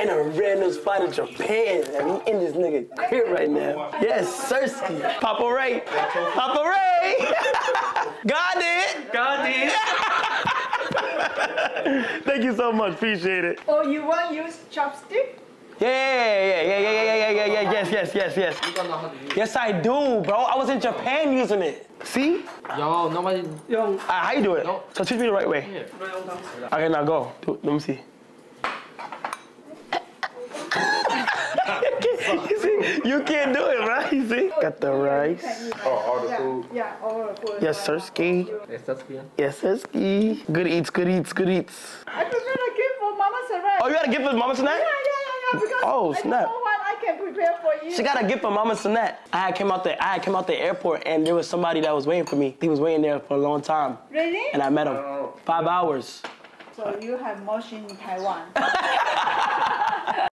in a random spot in Japan. And we in this nigga crib right now. Yes, Sirski. Papa Ray. Papa Ray. Got it. God did. Thank you so much. Appreciate it. Oh, you want use chopstick? Yeah, yeah, yeah, yeah, yeah, yeah, yeah, yeah, yeah, yes, yes, yes, yes. You don't know how to use. Yes, I do, bro. I was in Japan using it. See? Yo, nobody. Yo. Uh, how you do it? No. So teach me the right way. Here. Okay, now go. Do, let me see. You can't do it, right? You see? Got the rice. Oh, all the food. yeah, all the food. Yes, sir, ski. Yes, that's. Yes, sir, ski. Good eats, good eats, good eats. I prefer to give for Mama Sarai. Oh, you got a gift for Mama Yeah, yeah, yeah, yeah, because Oh, I snap. don't know what I can prepare for you. She got a gift for Mama Cenat. I came out the I came out the airport and there was somebody that was waiting for me. He was waiting there for a long time. Really? And I met him. Five hours. So you have motion in Taiwan.